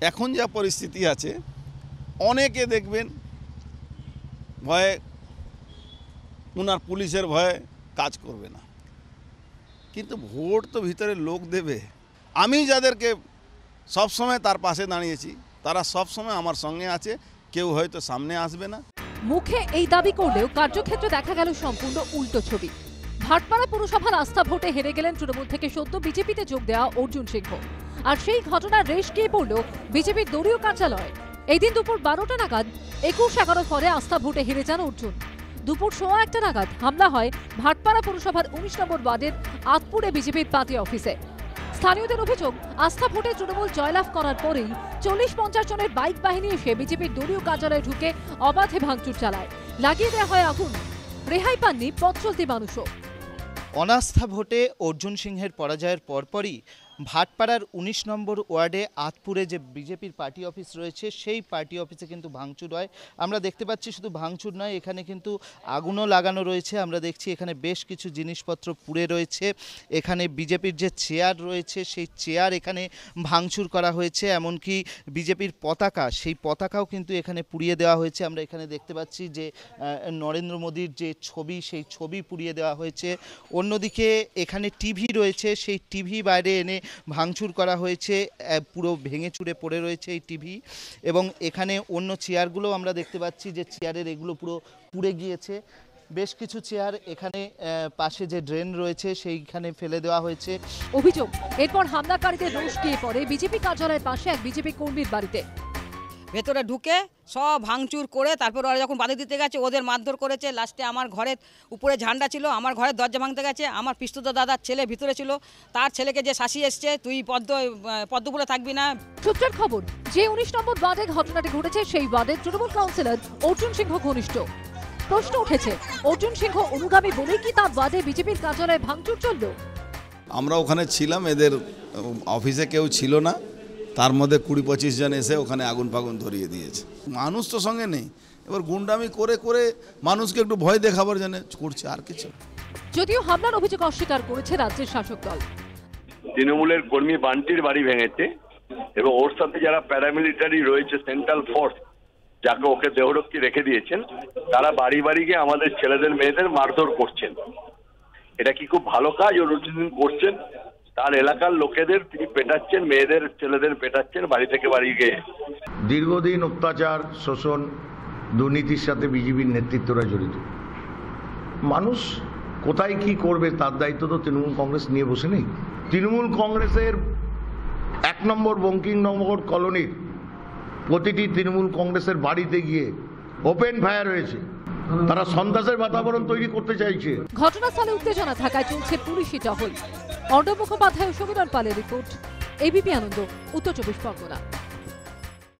এখন যা পরিস্থিতি আছে, অনেকে দেখবেন ভয়ে ওনার পুলিশের ভয়ে কাজ করবে না। কিন্তু ভোট তো ভিতরে লোক দেবে। আমি যাদেরকে সবসময় তার পাশে দাঁড়িয়েছি, তারা সবসময় আমার সঙ্গে আছে, কেউ হয়তো সামনে আসবে না। মুখে এই দাবি করলেও কার্যক্ষেত্রে দেখা গেল সম্পূর্ণ উল্টো ছবি। ভাটপাড়া পুরসভার আস্থা ভোটে হেরে গেলেন তৃণমূল থেকে সদ্য বিজেপিতে যোগ দেওয়া অর্জুন সিংহ। আর সেই ঘটনার রেশ গিয়ে পড়ল বিজেপির দলীয় কার্যালয়ে? এই দিন দুপুর বারোটা নাগাদ, একুশ এগারো ফলে আস্থা ভোটে হেরে যান অর্জুন। দুপুর সোয়া একটা নাগাদ হামলা হয় ভাটপাড়া পুরসভার উনিশ নম্বর ওয়ার্ডের আতপুরে বিজেপির পার্টি অফিসে। স্থানীয়দের অভিযোগ, আস্থা ভোটে তৃণমূল জয়লাভ করার পরেই চল্লিশ পঞ্চাশ জনের বাইক বাহিনী এসে বিজেপির দলীয় কার্যালয়ে ঢুকে অবাধে ভাঙচুর চালায়। লাগিয়ে দেওয়া হয় আগুন। রেহাই পাননি পথ চলতি মানুষও। অনাস্থা ভোটে অর্জুন সিংহের পরাজয়ের পরপরই ভাটপাড়ার উনিশ নম্বর ওয়ার্ডে আতপুরে যে বিজেপির পার্টি অফিস রয়েছে, সেই পার্টি অফিসে কিন্তু ভাঙচুর হয়। আমরা দেখতে পাচ্ছি শুধু ভাঙচুর নয়, এখানে কিন্তু আগুনও লাগানো রয়েছে। আমরা দেখছি এখানে বেশ কিছু জিনিসপত্র পুড়ে রয়েছে। এখানে বিজেপির যে চেয়ার রয়েছে, সেই চেয়ার এখানে ভাঙচুর করা হয়েছে। এমনকি বিজেপির পতাকা, সেই পতাকাও কিন্তু এখানে পুড়িয়ে দেওয়া হয়েছে। আমরা এখানে দেখতে পাচ্ছি যে নরেন্দ্র মোদীর যে ছবি, সেই ছবি পুড়িয়ে দেওয়া হয়েছে। অন্যদিকে এখানে টিভি রয়েছে। সেই টিভি বাইরে এনে ভাঙচুর করা হয়েছে পুরো ভেঙে চুরে পড়ে রয়েছে এই টিভি এবং এখানে অন্য চেয়ারগুলো আমরা দেখতে পাচ্ছি যে চেয়ারের এগুলো পুরো পুড়ে গিয়েছে। বেশ কিছু চেয়ার এখানে পাশে যে ড্রেন রয়েছে সেইখানে ফেলে দেওয়া হয়েছে। অভিযোগ, এরপর হামলাকারীদের রোষ গিয়ে পড়ে বিজেপি কার্যালয়ের পাশে এক বিজেপি কর্মীর বাড়িতে। ভেতরে ঢুকে সব ভাঙচুর করে তারপর ওরা যখন বাধা দিতে গেছে ওদের মারধর করেছে। লাস্টে আমার ঘরের উপরে ঝান্ডা ছিল আমার ঘরের দরজা ভাঙতে গেছে আমার পিস্তুত দাদার ছেলে ভিতরে ছিল। তার ছেলেকে যে শাসি এসছে তুই পদ্ম পদ্ম পদ্মপুরে থাকবি না। সূত্রের খবর যে উনিশ নম্বর ওয়ার্ডে ঘটনাটি ঘটেছে সেই ওয়ার্ডের তৃণমূল কাউন্সিলর অর্জুন সিংহ ঘনিষ্ঠ। প্রশ্ন উঠেছে অর্জুন সিংহ অনুগামী বলেই কি তার ওয়ার্ডে বিজেপির কার্যালয়ে ভাঙচুর চলল? আমরা ওখানে ছিলাম এদের অফিসে কেউ ছিল না। তার মধ্যে কুড়ি পঁচিশ জন এসে ওখানে আগুন ফাগুন ধরিয়ে দিয়েছে। মানুষ তো সঙ্গে নেই। এবার গুন্ডামি করে করে মানুষকে একটু ভয় দেখাবার জন্য করছে আর কিছু। যদিও হামলার অভিযোগ অস্বীকার করেছে রাজ্যের শাসক দল। তৃণমূলের কর্মী বান্টির বাড়ি ভেঙেছে এবং ওর সাথে যারা প্যারামিলিটারি রয়েছে সেন্ট্রাল ফোর্স যাকে ওকে দেহরক্ষী রেখে দিয়েছেন তারা বাড়ি বাড়ি গিয়ে আমাদের ছেলেদের মেয়েদের মারধর করছেন। এটা কি খুব ভালো কাজ? ও রুটিন করছেন। তার এলাকার লোকেদের তিনি পেটাচ্ছেন মেয়েদের ছেলেদের পেটাচ্ছেন বাড়ি থেকে বাড়ি গিয়ে। দীর্ঘদিন অত্যাচার শোষণ দুর্নীতির সাথে বিজেপির নেতৃত্বরা জড়িত। মানুষ কোথায় কি করবে তার দায়িত্ব তো তৃণমূল কংগ্রেস নিয়ে বসে নেই। তৃণমূল কংগ্রেসের এক নম্বর বঙ্কিমনগর কলোনির প্রতিটি তৃণমূল কংগ্রেসের বাড়িতে গিয়ে ওপেন ফায়ার হয়েছে। তারা সন্ত্রাসের বাতাবরণ তৈরি করতে চাইছে। ঘটনাস্থলে উত্তেজনা থাকায় চলছে পুলিশি টহল অর্ণব মুখোপাধ্যায় ও পালের রিপোর্ট এবিপি আনন্দ উত্তর চব্বিশ পরগনা।